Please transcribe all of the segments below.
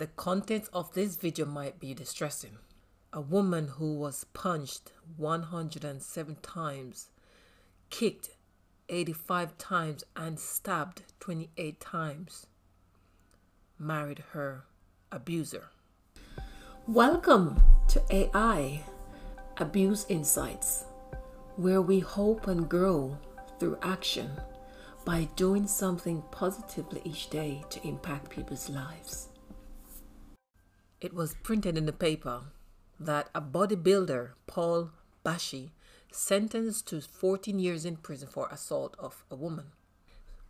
The contents of this video might be distressing. A woman who was punched 107 times, kicked 85 times, and stabbed 28 times married her abuser. Welcome to AI Abuse Insights, where we hope and grow through action by doing something positively each day to impact people's lives. It was printed in the paper that a bodybuilder, Paul Bashi, sentenced to 14 years in prison for assault of a woman.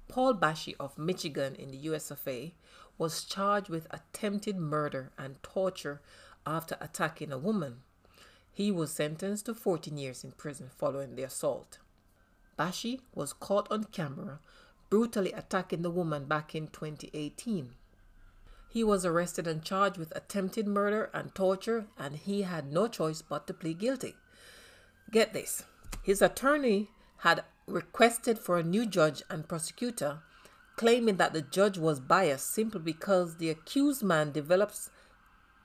Paul Bashi of Michigan in the US of A was charged with attempted murder and torture after attacking a woman. He was sentenced to 14 years in prison following the assault. Bashi was caught on camera brutally attacking the woman back in 2018. He was arrested and charged with attempted murder and torture, and he had no choice but to plead guilty. Get this his attorney had requested for a new judge and prosecutor, claiming that the judge was biased simply because the accused man develops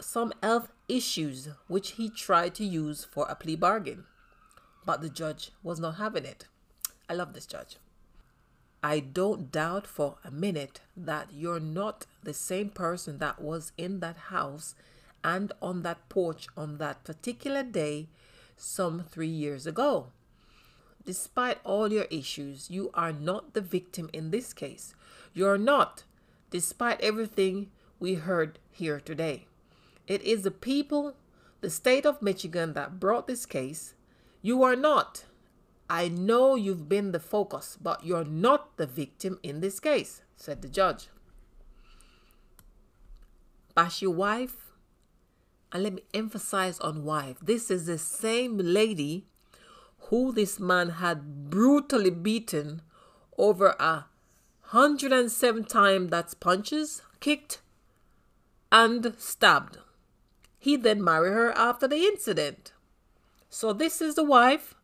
some health issues which he tried to use for a plea bargain. But the judge was not having it. I love this judge. I don't doubt for a minute that you're not the same person that was in that house and on that porch on that particular day some three years ago. Despite all your issues, you are not the victim in this case. You're not, despite everything we heard here today. It is the people, the state of Michigan, that brought this case. You are not. I know you've been the focus, but you're not the victim in this case, said the judge. Bash your wife, and let me emphasize on wife. This is the same lady who this man had brutally beaten over a 107 times that's punches, kicked, and stabbed. He then married her after the incident. So this is the wife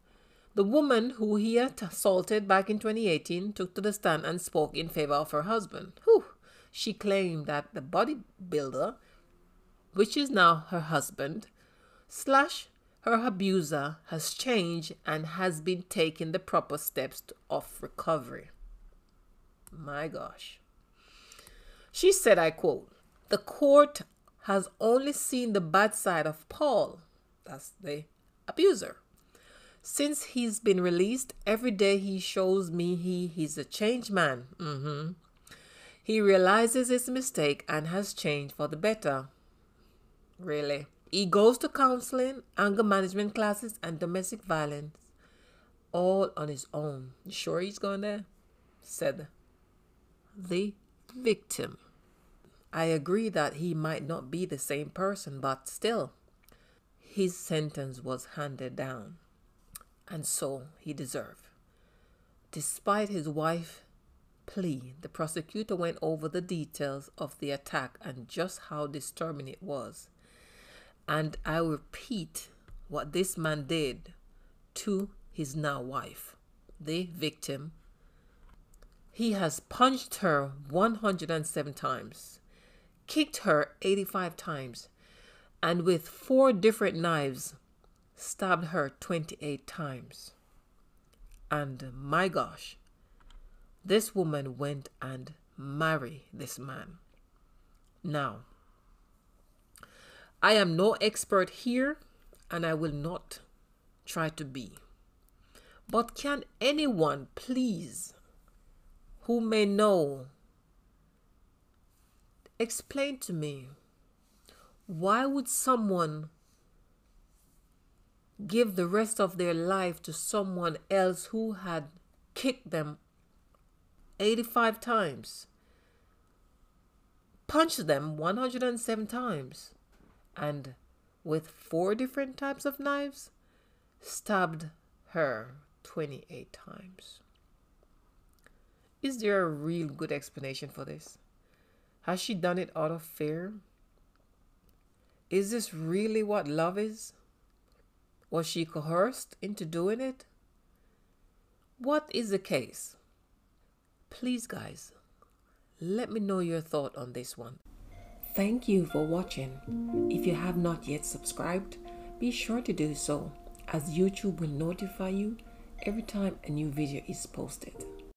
the woman who he had assaulted back in 2018 took to the stand and spoke in favor of her husband. Whew. She claimed that the bodybuilder, which is now her husband, slash her abuser has changed and has been taking the proper steps of recovery. My gosh. She said, I quote, the court has only seen the bad side of Paul, that's the abuser. Since he's been released, every day he shows me he he's a changed man. Mm-hmm. He realizes his mistake and has changed for the better. Really. He goes to counseling, anger management classes, and domestic violence all on his own. You sure he's going there? Said the victim. I agree that he might not be the same person, but still, his sentence was handed down and so he deserved. Despite his wife's plea, the prosecutor went over the details of the attack and just how disturbing it was. And I repeat what this man did to his now wife, the victim. He has punched her 107 times, kicked her 85 times, and with four different knives stabbed her 28 times. And my gosh, this woman went and married this man. Now, I am no expert here and I will not try to be. But can anyone please, who may know, explain to me why would someone give the rest of their life to someone else who had kicked them 85 times, punched them 107 times, and with four different types of knives, stabbed her 28 times. Is there a real good explanation for this? Has she done it out of fear? Is this really what love is? Was she coerced into doing it? What is the case? Please, guys, let me know your thought on this one. Thank you for watching. If you have not yet subscribed, be sure to do so as YouTube will notify you every time a new video is posted.